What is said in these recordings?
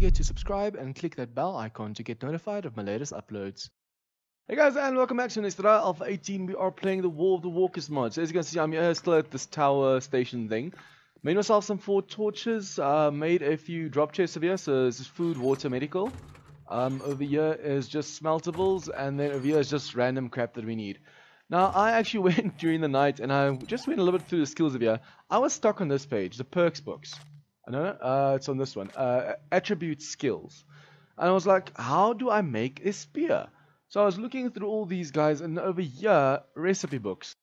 forget to subscribe and click that bell icon to get notified of my latest uploads. Hey guys and welcome back to Nestra Alpha 18. We are playing the War of the Walkers mod. So as you can see I'm here still at this tower station thing. Made myself some four torches, uh, made a few drop chests over here. So this is food, water, medical. Um, over here is just smeltables and then over here is just random crap that we need. Now I actually went during the night and I just went a little bit through the skills of here. I was stuck on this page, the perks books. I know uh, it's on this one. Uh, attribute skills. And I was like, how do I make a spear? So I was looking through all these guys, and over here, recipe books,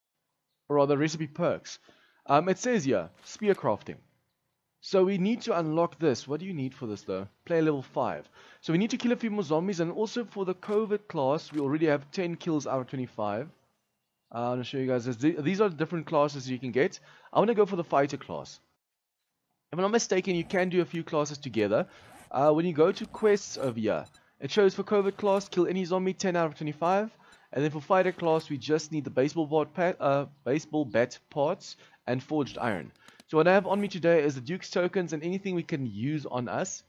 or rather recipe perks. Um, it says here, spear crafting. So we need to unlock this. What do you need for this though? Player level 5. So we need to kill a few more zombies, and also for the covert class, we already have 10 kills out of 25. Uh, I'm going to show you guys this. These are the different classes you can get. I want to go for the fighter class. If I'm not mistaken, you can do a few classes together. Uh, when you go to quests over here, it shows for covert class, kill any zombie 10 out of 25. And then for fighter class, we just need the baseball bat, uh, baseball bat parts and forged iron. So what I have on me today is the Duke's tokens and anything we can use on us.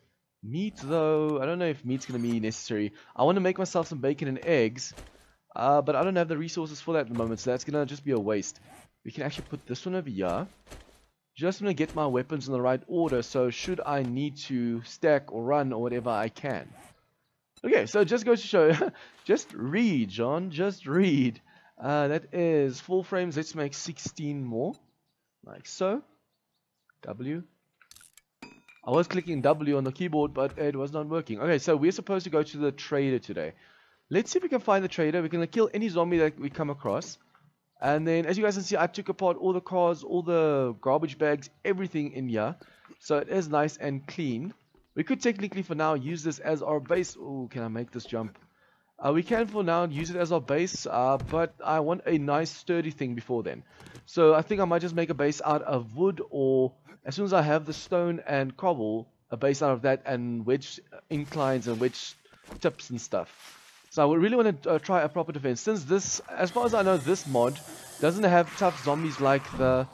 Meat though, I don't know if meat's going to be necessary. I want to make myself some bacon and eggs. Uh, but I don't have the resources for that at the moment, so that's going to just be a waste. We can actually put this one over here. Just want to get my weapons in the right order, so should I need to stack or run or whatever I can. Okay, so just goes to show, just read, John, just read. Uh, that is full frames, let's make 16 more, like so. W. I was clicking W on the keyboard, but it was not working. Okay, so we're supposed to go to the trader today. Let's see if we can find the trader. We're going to kill any zombie that we come across. And then, as you guys can see, I took apart all the cars, all the garbage bags, everything in here. So it is nice and clean. We could technically for now use this as our base. Oh, can I make this jump? Uh, we can for now use it as our base, uh, but I want a nice sturdy thing before then. So I think I might just make a base out of wood or as soon as I have the stone and cobble, a base out of that and wedge inclines and wedge tips and stuff. So I really want to uh, try a proper defense. Since this, as far as I know, this mod doesn't have tough zombies like the...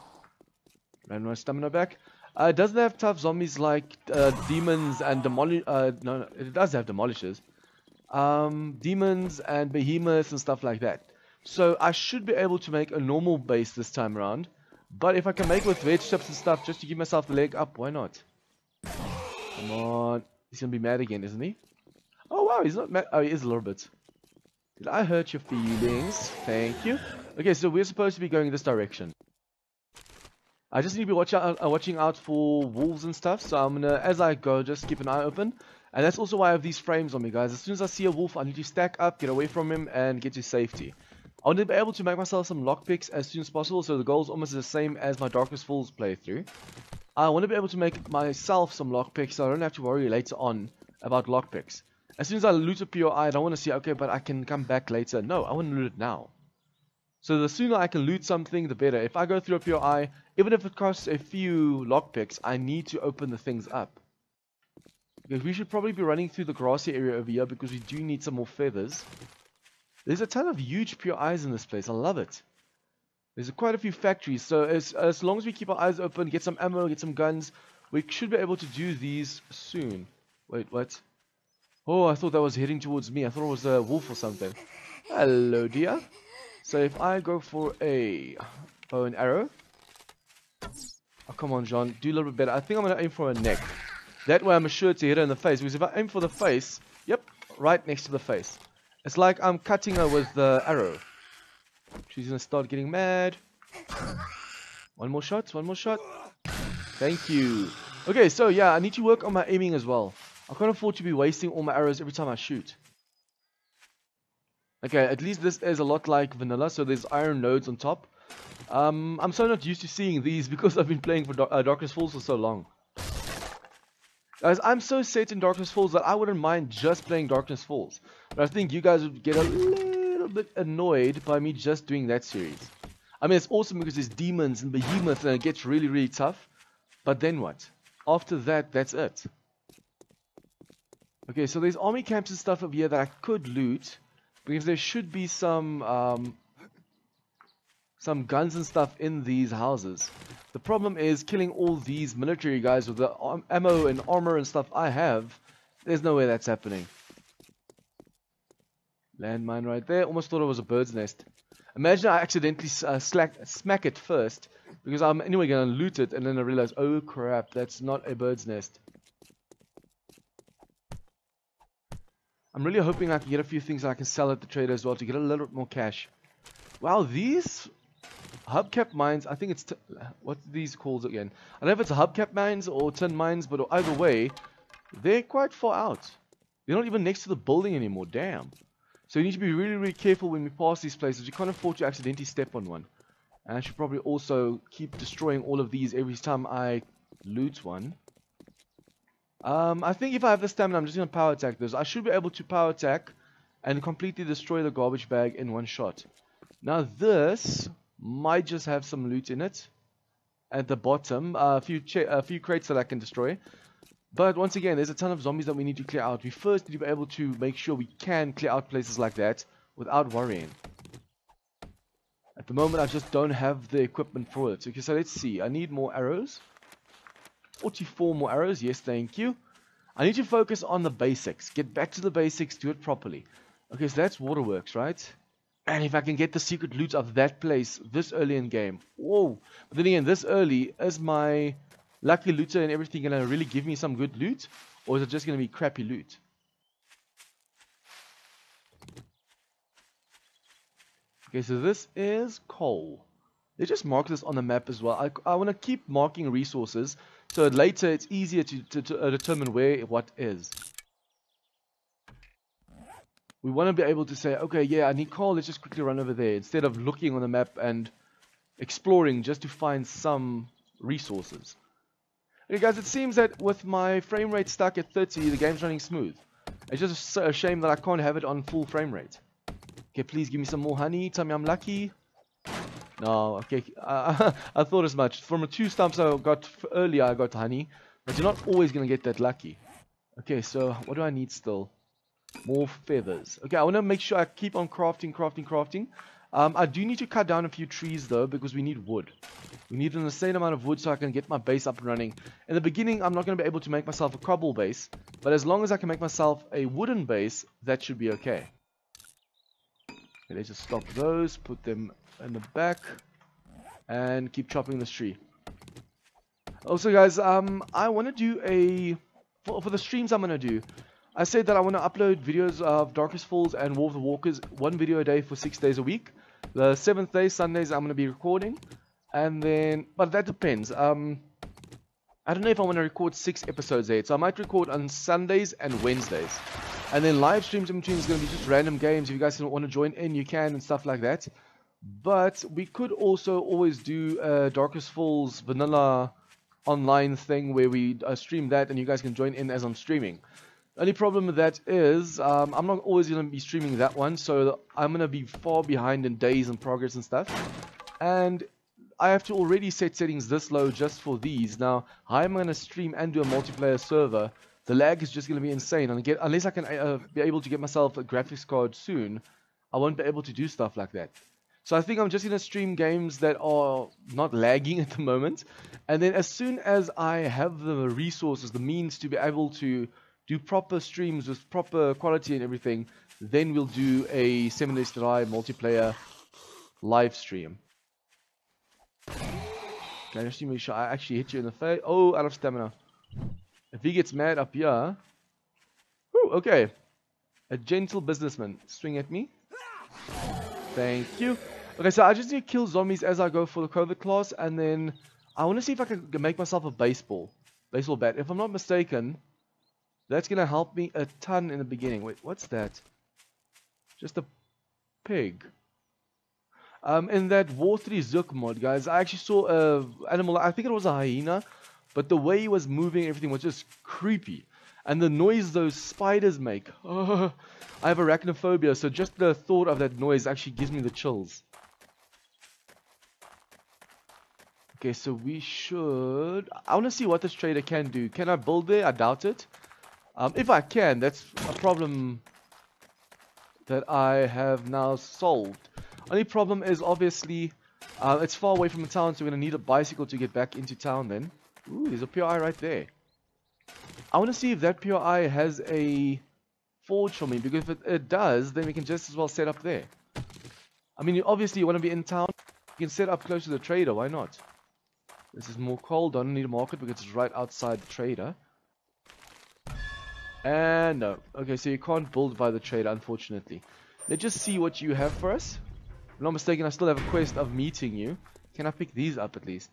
Ran my stamina back. Uh, it doesn't have tough zombies like uh, demons and demolish. Uh, no, no, it does have demolishers. Um, demons and behemoths and stuff like that. So I should be able to make a normal base this time around. But if I can make with wedge tips and stuff just to give myself the leg up, why not? Come on. He's gonna be mad again, isn't he? Oh wow, he's not mad. Oh, he is a little bit. Did I hurt your feelings? Thank you. Okay, so we're supposed to be going this direction. I just need to be watch out, uh, watching out for wolves and stuff. So I'm gonna, as I go, just keep an eye open. And that's also why I have these frames on me, guys. As soon as I see a wolf, I need to stack up, get away from him, and get to safety. I want to be able to make myself some lockpicks as soon as possible, so the goal is almost the same as my Darkness Falls playthrough. I want to be able to make myself some lockpicks, so I don't have to worry later on about lockpicks. As soon as I loot a POI, I don't want to see, okay, but I can come back later. No, I want to loot it now. So the sooner I can loot something, the better. If I go through a POI, even if it costs a few lockpicks, I need to open the things up. Because we should probably be running through the grassy area over here because we do need some more feathers. There's a ton of huge POIs in this place. I love it. There's quite a few factories. So as, as long as we keep our eyes open, get some ammo, get some guns, we should be able to do these soon. Wait, what? Oh, I thought that was heading towards me. I thought it was a wolf or something. Hello, dear. So if I go for a bow and arrow. Oh, come on, John. Do a little bit better. I think I'm going to aim for a neck. That way I'm sure to hit her in the face. Because if I aim for the face, yep, right next to the face. It's like I'm cutting her with the arrow. She's going to start getting mad. One more shot, one more shot. Thank you. Okay, so yeah, I need to work on my aiming as well. I can't afford to be wasting all my arrows every time I shoot. Okay, at least this is a lot like vanilla, so there's iron nodes on top. Um, I'm so not used to seeing these because I've been playing for uh, Darkness Falls for so long. Guys, I'm so set in Darkness Falls that I wouldn't mind just playing Darkness Falls. But I think you guys would get a little bit annoyed by me just doing that series. I mean, it's awesome because there's demons and behemoths and it gets really, really tough. But then what? After that, that's it. Okay, so there's army camps and stuff over here that I could loot. Because there should be some um, some guns and stuff in these houses. The problem is killing all these military guys with the ammo and armor and stuff I have There's no way that's happening. Landmine right there. Almost thought it was a bird's nest. Imagine I accidentally uh, slack, smack it first. Because I'm anyway going to loot it. And then I realize, oh crap, that's not a bird's nest. I'm really hoping I can get a few things I can sell at the trader as well to get a little bit more cash. Wow, these hubcap mines, I think it's, what these called again? I don't know if it's hubcap mines or tin mines, but either way, they're quite far out. They're not even next to the building anymore, damn. So you need to be really, really careful when we pass these places. You can't afford to accidentally step on one. And I should probably also keep destroying all of these every time I loot one. Um, I think if I have the stamina, I'm just going to power attack this. I should be able to power attack and completely destroy the garbage bag in one shot. Now this might just have some loot in it. At the bottom, uh, a few a few crates that I can destroy. But once again, there's a ton of zombies that we need to clear out. We first need to be able to make sure we can clear out places like that without worrying. At the moment, I just don't have the equipment for it. Okay, so let's see. I need more arrows. 44 more arrows. Yes, thank you. I need to focus on the basics. Get back to the basics. Do it properly. Okay, so that's waterworks, right? And if I can get the secret loot of that place this early in game. Whoa. But then again, this early, is my lucky looter and everything going to really give me some good loot? Or is it just going to be crappy loot? Okay, so this is coal. Let's just mark this on the map as well. I, I want to keep marking resources so later it's easier to, to, to uh, determine where what is. We want to be able to say, okay, yeah, I need coal, let's just quickly run over there, instead of looking on the map and exploring just to find some resources. Okay guys, it seems that with my frame rate stuck at 30, the game's running smooth. It's just a shame that I can't have it on full frame rate. Okay, please give me some more honey, tell me I'm lucky. No, okay. Uh, I thought as much. From the two stumps I got earlier, I got honey. But you're not always going to get that lucky. Okay, so what do I need still? More feathers. Okay, I want to make sure I keep on crafting, crafting, crafting. Um, I do need to cut down a few trees though because we need wood. We need an insane amount of wood so I can get my base up and running. In the beginning, I'm not going to be able to make myself a cobble base. But as long as I can make myself a wooden base, that should be okay. Okay, let's just stop those, put them in the back, and keep chopping this tree. Also, guys, um, I want to do a for, for the streams I'm gonna do. I said that I want to upload videos of Darkness Falls and War of the Walkers, one video a day for six days a week. The seventh day, Sundays, I'm gonna be recording, and then, but that depends. Um, I don't know if I want to record six episodes there, so I might record on Sundays and Wednesdays. And then live streams in between is going to be just random games. If you guys want to join in, you can and stuff like that. But we could also always do a Darkness Falls vanilla online thing where we uh, stream that and you guys can join in as I'm streaming. Only problem with that is um, I'm not always going to be streaming that one, so I'm going to be far behind in days and progress and stuff. And I have to already set settings this low just for these. Now, I'm going to stream and do a multiplayer server? The lag is just going to be insane. And get, unless I can uh, be able to get myself a graphics card soon, I won't be able to do stuff like that. So I think I'm just going to stream games that are not lagging at the moment. And then as soon as I have the resources, the means to be able to do proper streams with proper quality and everything, then we'll do a 7 Days multiplayer live stream. Can I just make sure I actually hit you in the face? Oh, out of stamina. If he gets mad up here... Whew, okay. A gentle businessman. Swing at me. Thank you. Okay, so I just need to kill zombies as I go for the covert class, and then I want to see if I can make myself a baseball. Baseball bat. If I'm not mistaken, that's going to help me a ton in the beginning. Wait, what's that? Just a pig. Um, in that War3zuk mod, guys, I actually saw a animal, I think it was a hyena, but the way he was moving everything was just creepy. And the noise those spiders make. Oh, I have arachnophobia, so just the thought of that noise actually gives me the chills. Okay, so we should... I want to see what this trader can do. Can I build there? I doubt it. Um, if I can, that's a problem that I have now solved. Only problem is obviously uh, it's far away from the town, so we're going to need a bicycle to get back into town then. Ooh, there's a POI right there. I want to see if that POI has a forge for me, because if it, it does, then we can just as well set up there. I mean, obviously you want to be in town, you can set up close to the trader, why not? This is more coal, don't need a market because it's right outside the trader. And no. Okay, so you can't build by the trader, unfortunately. Let's just see what you have for us. If I'm not mistaken, I still have a quest of meeting you. Can I pick these up at least?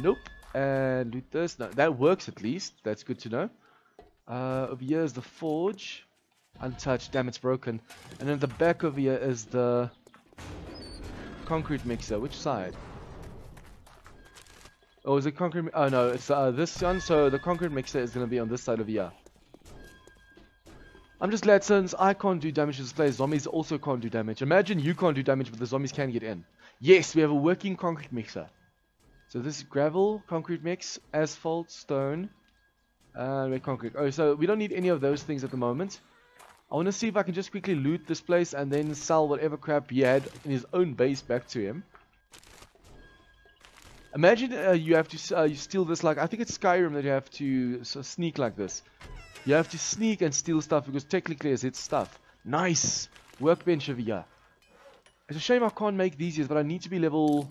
Nope. And loot this. No, that works at least. That's good to know. Uh, over here is the forge. Untouched. Damn, it's broken. And then the back over here is the concrete mixer. Which side? Oh, is it concrete? Oh no, it's uh, this one. So the concrete mixer is gonna be on this side of here. I'm just glad since I can't do damage to this place, zombies also can't do damage. Imagine you can't do damage, but the zombies can get in. Yes, we have a working concrete mixer. So this is gravel, concrete mix, asphalt, stone, and red concrete. Oh, so we don't need any of those things at the moment. I want to see if I can just quickly loot this place and then sell whatever crap he had in his own base back to him. Imagine uh, you have to uh, you steal this like I think it's Skyrim that you have to so sneak like this. You have to sneak and steal stuff because technically it's its stuff. Nice workbench over here. It's a shame I can't make these yet, but I need to be level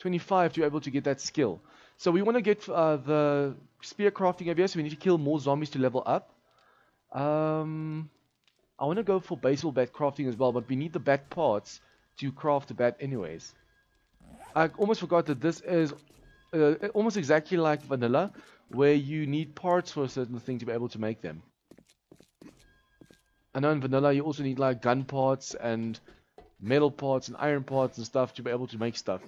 25 to be able to get that skill. So we want to get uh, the spear crafting over here, so we need to kill more zombies to level up. Um, I want to go for baseball bat crafting as well, but we need the bat parts to craft the bat anyways. I almost forgot that this is uh, almost exactly like vanilla, where you need parts for a certain thing to be able to make them. I know in vanilla you also need like gun parts and metal parts and iron parts and stuff to be able to make stuff.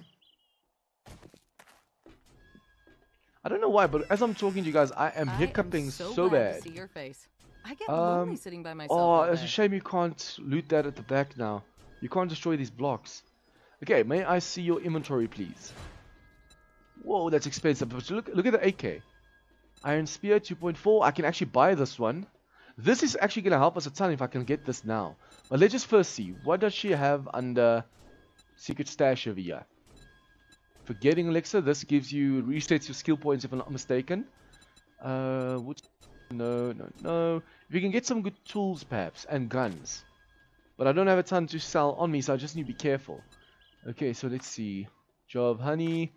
I don't know why, but as I'm talking to you guys, I am hiccuping am so, so bad. see your face. I get um, lonely sitting by myself. Oh, it's a shame you can't loot that at the back now. You can't destroy these blocks. Okay, may I see your inventory, please? Whoa, that's expensive. But look, look at the AK. Iron Spear 2.4. I can actually buy this one. This is actually going to help us a ton if I can get this now. But let's just first see. What does she have under Secret Stash over here? Forgetting Elixir. This gives you, resets your skill points if I'm not mistaken. Uh, wood, no, no, no. If you can get some good tools perhaps, and guns. But I don't have a ton to sell on me, so I just need to be careful. Okay, so let's see. Jar of honey.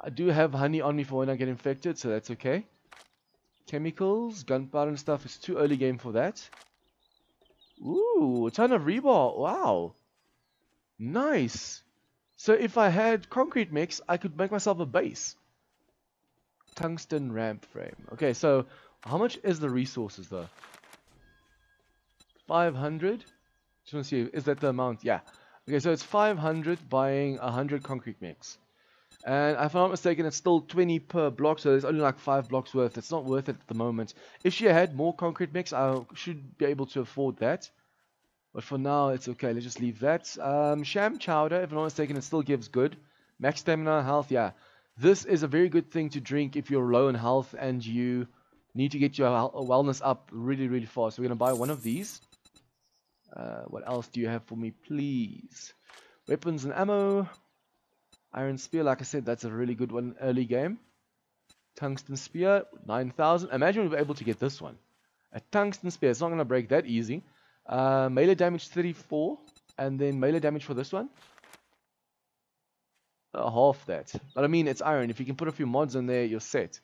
I do have honey on me for when I get infected, so that's okay. Chemicals, gunpowder and stuff. It's too early game for that. Ooh, a ton of rebar. Wow. Nice. So if I had concrete mix, I could make myself a base. Tungsten ramp frame. Okay, so how much is the resources though? 500? Just want to see, is that the amount? Yeah. Okay, so it's 500 buying 100 concrete mix. And if I'm not mistaken, it's still 20 per block, so there's only like 5 blocks worth. It's not worth it at the moment. If she had more concrete mix, I should be able to afford that. But for now, it's okay. Let's just leave that. Um, sham chowder, if I'm not mistaken, it still gives good. Max stamina, health, yeah. This is a very good thing to drink if you're low in health and you need to get your wellness up really, really fast. So we're going to buy one of these. Uh, what else do you have for me, please? Weapons and ammo. Iron Spear, like I said, that's a really good one early game. Tungsten Spear, 9,000. Imagine we were able to get this one. A Tungsten Spear, it's not going to break that easy. Uh, melee damage 34. And then melee damage for this one. Uh, half that. But I mean, it's iron. If you can put a few mods in there, you're set.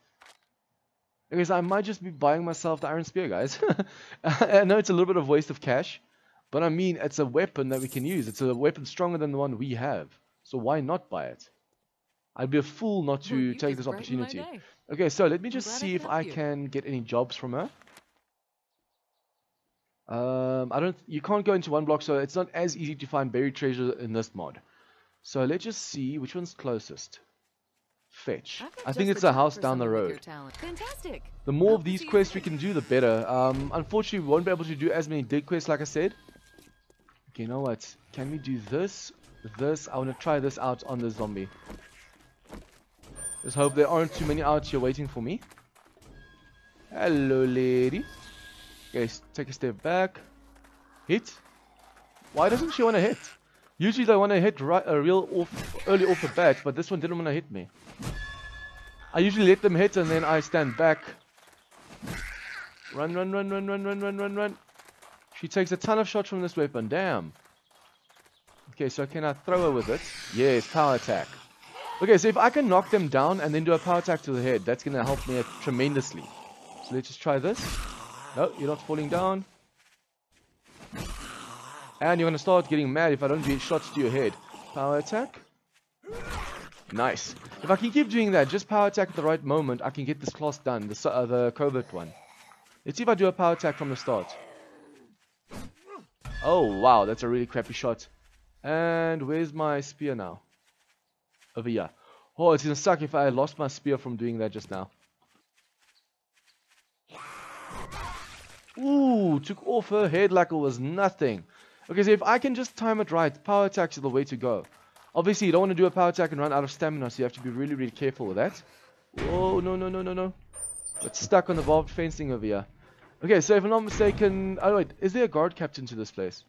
Because I might just be buying myself the Iron Spear, guys. I know it's a little bit of waste of cash. But I mean, it's a weapon that we can use. It's a weapon stronger than the one we have. So why not buy it? I'd be a fool not to well, take this opportunity. Okay, so let me just see I if I you. can get any jobs from her. Um, I don't. You can't go into one block, so it's not as easy to find buried treasure in this mod. So let's just see which one's closest. Fetch. I think it's a house down the road. Fantastic. The more of these quests we can do, the better. Um, unfortunately, we won't be able to do as many dig quests, like I said. You know what? Can we do this? This? I want to try this out on the zombie. Let's hope there aren't too many out here waiting for me. Hello, lady. Okay, take a step back. Hit. Why doesn't she want to hit? Usually they want to hit right, uh, real off, early off the bat, but this one didn't want to hit me. I usually let them hit and then I stand back Run, run, run, run, run, run, run, run, run. She takes a ton of shots from this weapon. Damn. Okay, so can I throw her with it? Yes, power attack. Okay, so if I can knock them down and then do a power attack to the head, that's going to help me tremendously. So let's just try this. No, you're not falling down. And you're going to start getting mad if I don't get shots to your head. Power attack. Nice. If I can keep doing that, just power attack at the right moment, I can get this class done, the, uh, the covert one. Let's see if I do a power attack from the start. Oh, wow, that's a really crappy shot. And where's my spear now? Over here. Oh, it's gonna suck if I lost my spear from doing that just now. Ooh, took off her head like it was nothing. Okay, so if I can just time it right, power attacks are the way to go. Obviously, you don't want to do a power attack and run out of stamina, so you have to be really, really careful with that. Oh, no, no, no, no, no. Got stuck on the barbed fencing over here. Okay, so if I'm not mistaken... Oh, wait, is there a guard captain to this place?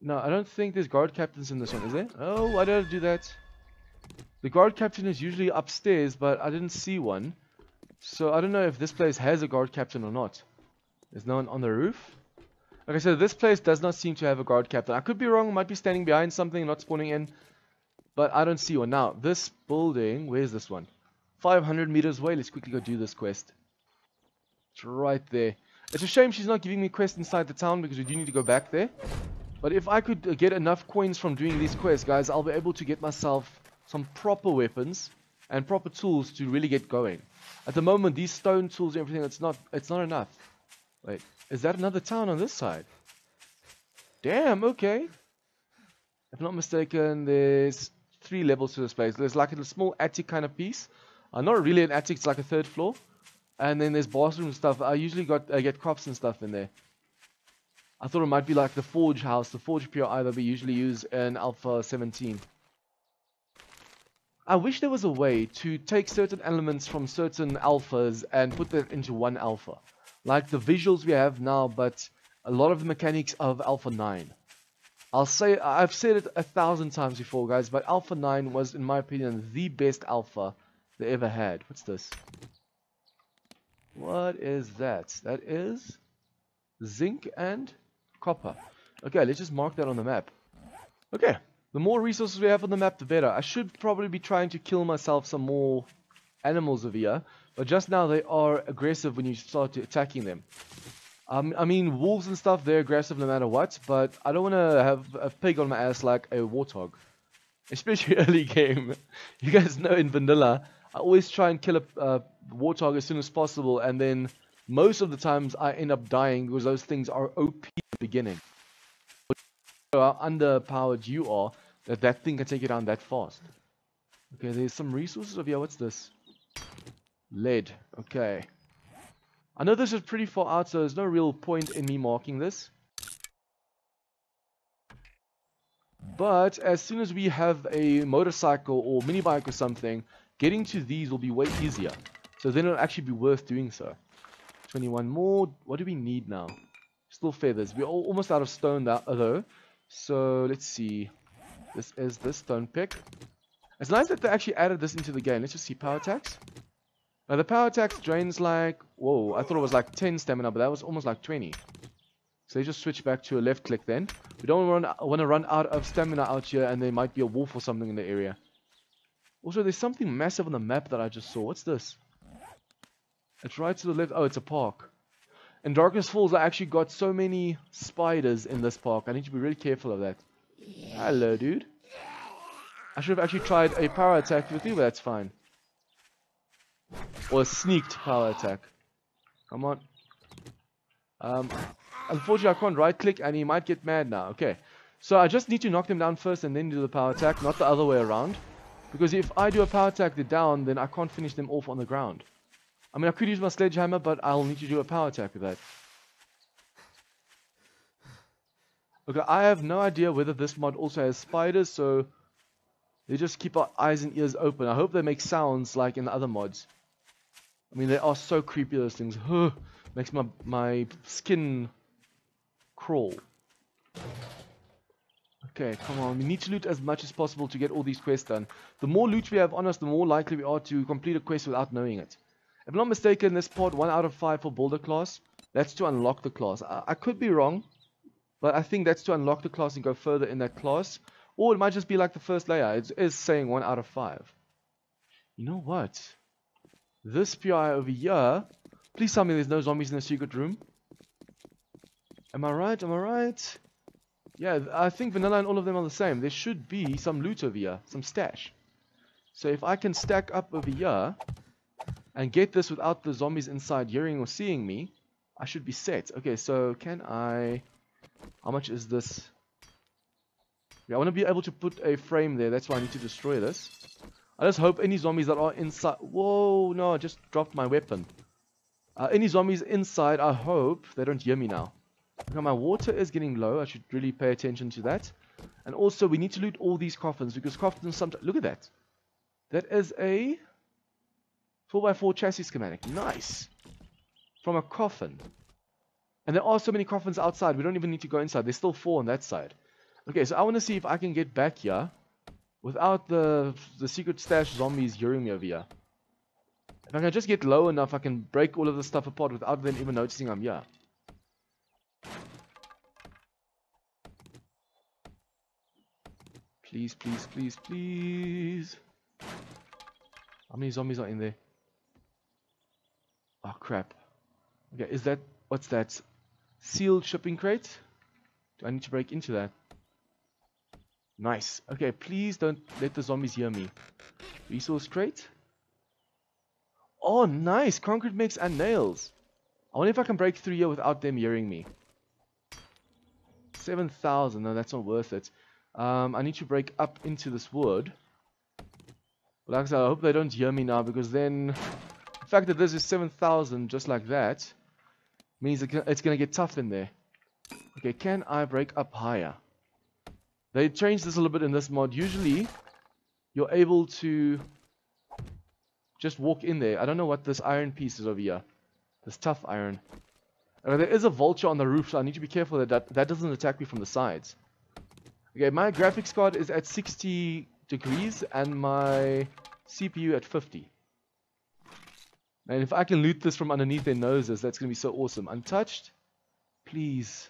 No, I don't think there's guard captains in this one, is there? Oh, why did I do that? The guard captain is usually upstairs, but I didn't see one. So I don't know if this place has a guard captain or not. There's no one on the roof. Okay, so this place does not seem to have a guard captain. I could be wrong, might be standing behind something, not spawning in. But I don't see one. Now, this building, where's this one? 500 meters away. Let's quickly go do this quest. It's right there. It's a shame she's not giving me quests inside the town because we do need to go back there. But if I could uh, get enough coins from doing these quests, guys, I'll be able to get myself some proper weapons and proper tools to really get going. At the moment, these stone tools and everything, it's not, it's not enough. Wait, is that another town on this side? Damn, okay. If not mistaken, there's three levels to this place. There's like a small attic kind of piece. Uh, not really an attic, it's like a third floor. And then there's bathroom stuff. I usually got I get crops and stuff in there. I thought it might be like the Forge house, the Forge POI that we usually use in Alpha 17. I wish there was a way to take certain elements from certain alphas and put them into one alpha. Like the visuals we have now, but a lot of the mechanics of Alpha 9. I'll say, I've said it a thousand times before, guys, but Alpha 9 was, in my opinion, the best alpha they ever had. What's this? What is that? That is zinc and copper. Okay, let's just mark that on the map. Okay, the more resources we have on the map, the better. I should probably be trying to kill myself some more animals over here. But just now they are aggressive when you start attacking them. Um, I mean, wolves and stuff, they're aggressive no matter what. But I don't want to have a pig on my ass like a warthog. Especially early game. You guys know in vanilla, I always try and kill a uh, warthog as soon as possible. And then most of the times I end up dying because those things are OP at the beginning. How underpowered you are, that that thing can take you down that fast. Okay, there's some resources over here. What's this? Lead. Okay. I know this is pretty far out, so there's no real point in me marking this. But as soon as we have a motorcycle or mini bike or something, getting to these will be way easier. So then it'll actually be worth doing so. 21 more. What do we need now? Still feathers. We're almost out of stone though. So let's see. This is the stone pick. It's nice that they actually added this into the game. Let's just see power attacks. Now the power attacks drains like, whoa, I thought it was like 10 stamina, but that was almost like 20. So you just switch back to a left click then. We don't want to run out of stamina out here and there might be a wolf or something in the area. Also, there's something massive on the map that I just saw. What's this? It's right to the left. Oh, it's a park. In Darkness Falls, I actually got so many spiders in this park. I need to be really careful of that. Hello, dude. I should have actually tried a power attack with you, but that's fine. Or a sneaked power attack. Come on. Um, unfortunately, I can't right click and he might get mad now. Okay. So I just need to knock them down first and then do the power attack, not the other way around. Because if I do a power attack, they're down, then I can't finish them off on the ground. I mean, I could use my sledgehammer, but I'll need to do a power attack with that. Okay, I have no idea whether this mod also has spiders, so they just keep our eyes and ears open. I hope they make sounds like in the other mods. I mean, they are so creepy, those things. makes my, my skin crawl. Okay, come on. We need to loot as much as possible to get all these quests done. The more loot we have on us, the more likely we are to complete a quest without knowing it. If I'm not mistaken, this part 1 out of 5 for Builder class. That's to unlock the class. I, I could be wrong, but I think that's to unlock the class and go further in that class. Or it might just be like the first layer. It is saying 1 out of 5. You know what? This POI over here. Please tell me there's no zombies in the secret room. Am I right? Am I right? Yeah, I think vanilla and all of them are the same. There should be some loot over here. Some stash. So if I can stack up over here and get this without the zombies inside hearing or seeing me, I should be set. Okay, so can I... How much is this? Yeah, I want to be able to put a frame there. That's why I need to destroy this. I just hope any zombies that are inside... Whoa, no, I just dropped my weapon. Uh, any zombies inside, I hope they don't hear me now. Now my water is getting low. I should really pay attention to that. And also, we need to loot all these coffins because coffins sometimes... Look at that. That is a 4x4 chassis schematic. Nice. From a coffin. And there are so many coffins outside. We don't even need to go inside. There's still four on that side. Okay, so I want to see if I can get back here without the the secret stash zombies hearing me over here. If I can just get low enough, I can break all of this stuff apart without them even noticing I'm here. Please, please, please, please. How many zombies are in there? Oh crap. Okay, is that what's that? Sealed shipping crate? Do I need to break into that? Nice. Okay, please don't let the zombies hear me. Resource crate? Oh, nice! Concrete mix and nails. I wonder if I can break through here without them hearing me. 7,000. No, that's not worth it. Um, I need to break up into this wood. Like I said, I hope they don't hear me now because then the fact that this is 7,000 just like that means it's going to get tough in there. Okay, can I break up higher? They changed this a little bit in this mod. Usually, you're able to just walk in there. I don't know what this iron piece is over here. This tough iron. Uh, there is a vulture on the roof, so I need to be careful that, that that doesn't attack me from the sides. Okay, my graphics card is at 60 degrees and my CPU at 50. And if I can loot this from underneath their noses, that's going to be so awesome. Untouched. Please.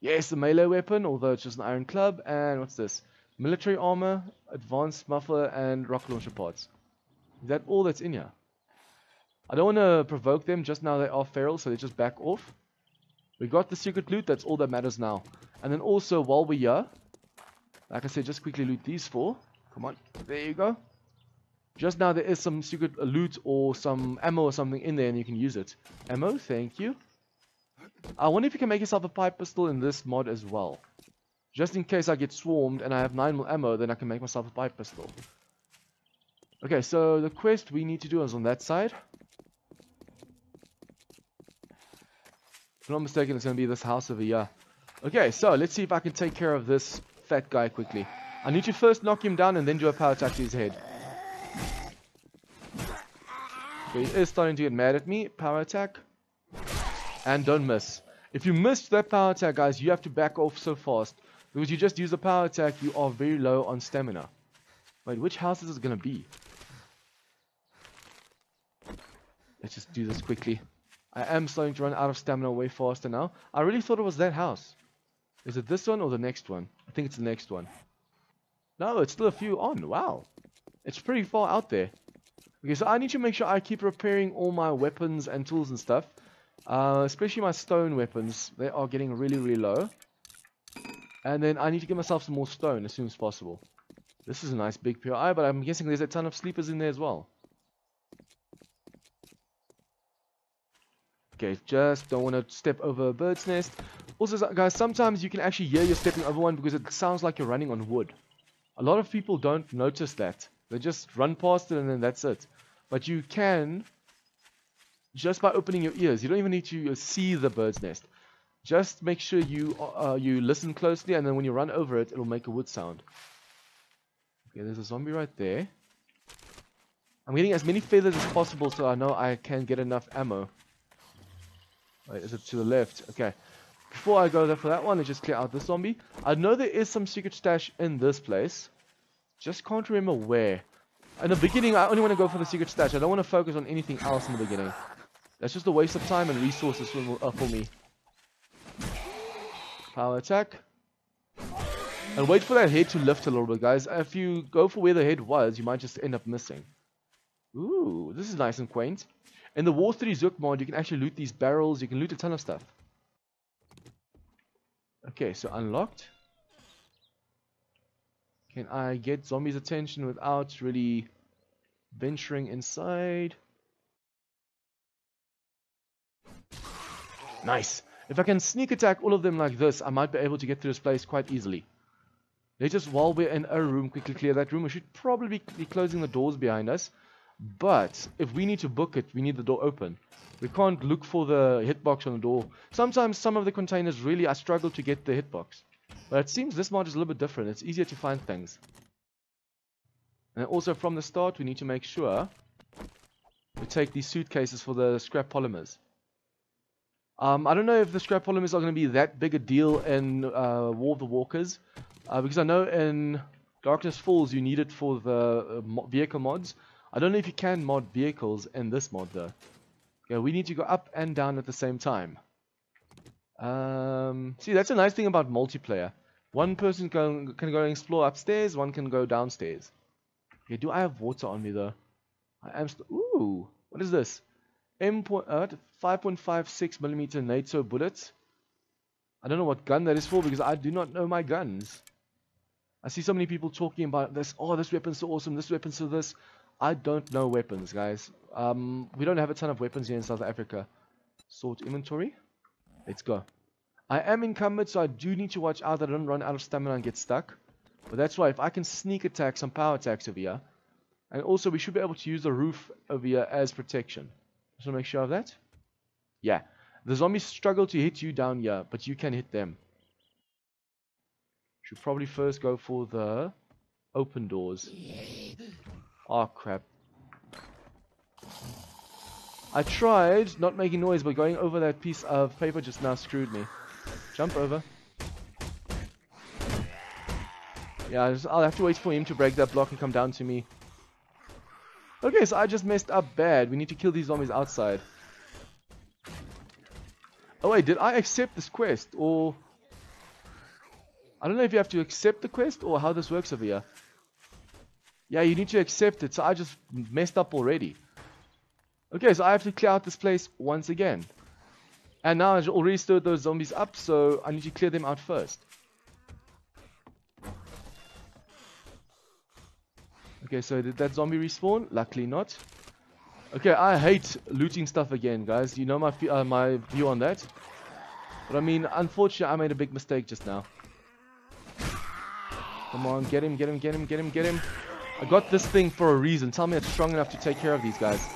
Yes, the melee weapon, although it's just an iron club. And what's this? Military armor, advanced muffler, and rocket launcher parts. Is that all that's in here? I don't want to provoke them. Just now they are feral, so they just back off. We got the secret loot. That's all that matters now. And then also, while we're here, like I said, just quickly loot these four. Come on. There you go. Just now there is some secret loot or some ammo or something in there and you can use it. Ammo, thank you. I wonder if you can make yourself a pipe pistol in this mod as well. Just in case I get swarmed and I have 9mm ammo, then I can make myself a pipe pistol. Okay, so the quest we need to do is on that side. If I'm not mistaken, it's going to be this house over here. Okay, so let's see if I can take care of this fat guy quickly. I need to first knock him down and then do a power attack to his head. He is starting to get mad at me. Power attack. And don't miss. If you missed that power attack, guys, you have to back off so fast. Because you just use a power attack, you are very low on stamina. Wait, which house is this going to be? Let's just do this quickly. I am starting to run out of stamina way faster now. I really thought it was that house. Is it this one or the next one? I think it's the next one. No, it's still a few on. Wow. It's pretty far out there. Okay, so I need to make sure I keep repairing all my weapons and tools and stuff. Uh, especially my stone weapons. They are getting really, really low. And then I need to get myself some more stone as soon as possible. This is a nice big POI, but I'm guessing there's a ton of sleepers in there as well. Okay, just don't want to step over a bird's nest. Also, guys, sometimes you can actually hear you're stepping over one because it sounds like you're running on wood. A lot of people don't notice that. They just run past it and then that's it. But you can, just by opening your ears, you don't even need to see the bird's nest. Just make sure you uh, you listen closely and then when you run over it, it'll make a wood sound. Okay, there's a zombie right there. I'm getting as many feathers as possible so I know I can get enough ammo. Wait, is it to the left? Okay. Before I go there for that one, let's just clear out this zombie. I know there is some secret stash in this place. Just can't remember where. In the beginning, I only want to go for the secret stash. I don't want to focus on anything else in the beginning. That's just a waste of time and resources for, uh, for me. Power attack. And wait for that head to lift a little bit, guys. If you go for where the head was, you might just end up missing. Ooh, this is nice and quaint. In the War3zuk mod, you can actually loot these barrels. You can loot a ton of stuff. Okay, so unlocked. Can I get zombies' attention without really venturing inside? Nice. If I can sneak attack all of them like this, I might be able to get through this place quite easily. Let's just, while we're in a room, quickly clear that room. We should probably be closing the doors behind us. But, if we need to book it, we need the door open. We can't look for the hitbox on the door. Sometimes some of the containers really, I struggle to get the hitbox. But it seems this mod is a little bit different. It's easier to find things. And also from the start, we need to make sure we take these suitcases for the scrap polymers. Um, I don't know if the scrap polymers are going to be that big a deal in uh, War of the Walkers. Uh, because I know in Darkness Falls you need it for the uh, vehicle mods. I don't know if you can mod vehicles in this mod though. Yeah, we need to go up and down at the same time. Um, see, that's a nice thing about multiplayer. One person can, can go explore upstairs, one can go downstairs. Okay, do I have water on me though? I am Ooh, what is this? M. Uh, 5.56 millimeter NATO bullets. I don't know what gun that is for because I do not know my guns. I see so many people talking about this. Oh, this weapon's so awesome. This weapon's so this. I don't know weapons, guys. Um, we don't have a ton of weapons here in South Africa. Sort inventory. Let's go. I am encumbered, so I do need to watch out that I don't run out of stamina and get stuck. But that's why if I can sneak attack some power attacks over here. And also we should be able to use the roof over here as protection. Just want to make sure of that. Yeah. The zombies struggle to hit you down here, but you can hit them. Should probably first go for the open doors. Oh crap. I tried not making noise, but going over that piece of paper just now screwed me. Jump over. Yeah, I'll have to wait for him to break that block and come down to me. Okay, so I just messed up bad. We need to kill these zombies outside. Oh wait, did I accept this quest? Or... I don't know if you have to accept the quest or how this works over here. Yeah, you need to accept it. So I just messed up already. Okay, so I have to clear out this place once again. And now I've already stirred those zombies up, so I need to clear them out first. Okay, so did that zombie respawn? Luckily not. Okay, I hate looting stuff again, guys. You know my uh, my view on that. But I mean, unfortunately, I made a big mistake just now. Come on, get him, get him, get him, get him, get him. I got this thing for a reason. Tell me it's strong enough to take care of these guys.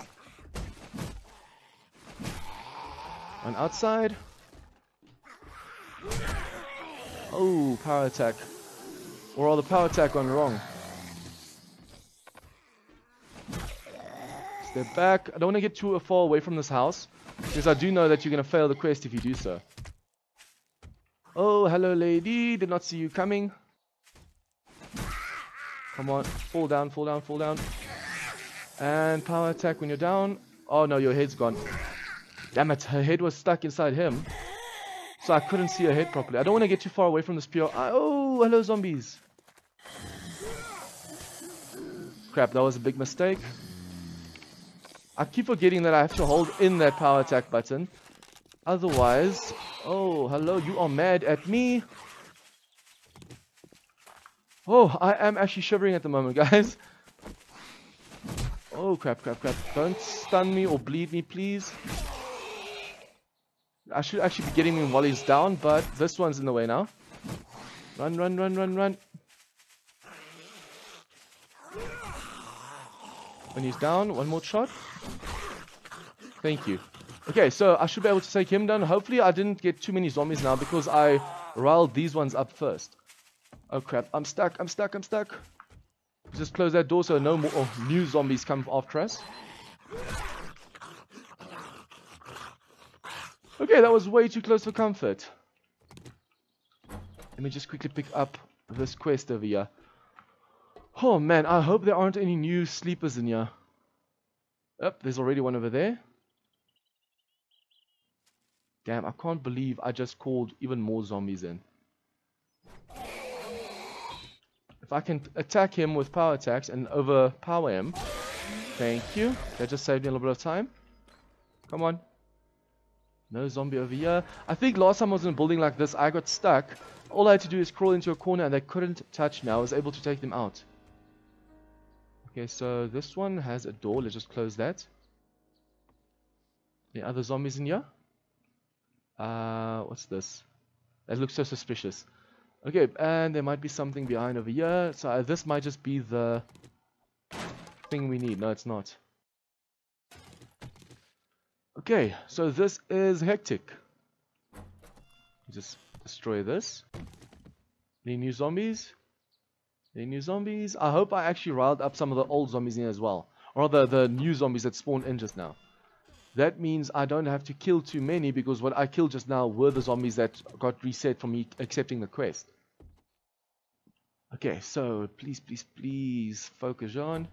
On outside. Oh, power attack. Or all the power attack gone wrong. Step back. I don't want to get too far away from this house. Because I do know that you're going to fail the quest if you do so. Oh, hello lady. Did not see you coming. Come on, fall down, fall down, fall down. And power attack when you're down. Oh no, your head's gone. Damn it, her head was stuck inside him. So I couldn't see her head properly. I don't want to get too far away from the spear. Oh, hello zombies. Crap, that was a big mistake. I keep forgetting that I have to hold in that power attack button. Otherwise... Oh, hello, you are mad at me. Oh, I am actually shivering at the moment, guys. Oh, crap, crap, crap. Don't stun me or bleed me, please. I should actually be getting him while he's down, but this one's in the way now. Run, run, run, run, run. When he's down, one more shot. Thank you. Okay, so I should be able to take him down. Hopefully I didn't get too many zombies now because I riled these ones up first. Oh crap, I'm stuck, I'm stuck, I'm stuck. Just close that door so no more oh, new zombies come after us. Okay, that was way too close for comfort. Let me just quickly pick up this quest over here. Oh man, I hope there aren't any new sleepers in here. Yep, there's already one over there. Damn, I can't believe I just called even more zombies in. If I can attack him with power attacks and overpower him. Thank you. That just saved me a little bit of time. Come on. No zombie over here. I think last time I was in a building like this, I got stuck. All I had to do is crawl into a corner and they couldn't touch me. I was able to take them out. Okay, so this one has a door. Let's just close that. Any other zombies in here? Uh, what's this? That looks so suspicious. Okay, and there might be something behind over here. So uh, this might just be the thing we need. No, it's not. Okay, so this is hectic. Just destroy this. Any new zombies? Any new zombies? I hope I actually riled up some of the old zombies in as well. Or the, the new zombies that spawned in just now. That means I don't have to kill too many because what I killed just now were the zombies that got reset from me accepting the quest. Okay, so please, please, please focus on.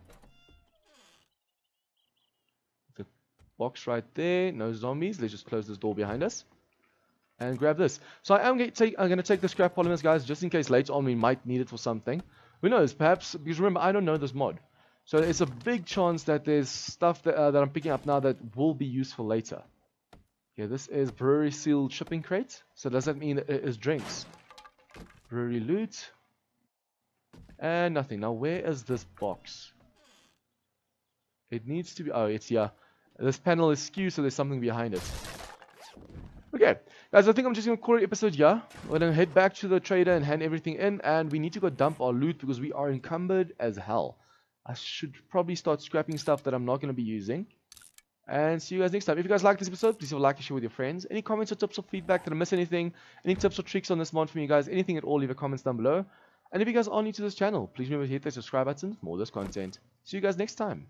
The box right there, no zombies. Let's just close this door behind us. And grab this. So I am going to take, I'm going to take the scrap polymers, guys, just in case later on we might need it for something. Who knows? Perhaps, because remember, I don't know this mod. So it's a big chance that there's stuff that, uh, that I'm picking up now that will be useful later. Okay, this is brewery sealed shipping crate. So does that mean it is drinks? Brewery loot. And nothing. Now where is this box? It needs to be... Oh, it's here. This panel is skewed, so there's something behind it. Okay, guys, I think I'm just going to call it episode here. We're going to head back to the trader and hand everything in, and we need to go dump our loot because we are encumbered as hell. I should probably start scrapping stuff that I'm not going to be using. And see you guys next time. If you guys like this episode, please leave a like and share with your friends. Any comments or tips or feedback? Did I miss anything? Any tips or tricks on this mod from you guys? Anything at all, leave a comments down below. And if you guys are new to this channel, please remember to hit that subscribe button for more of this content. See you guys next time.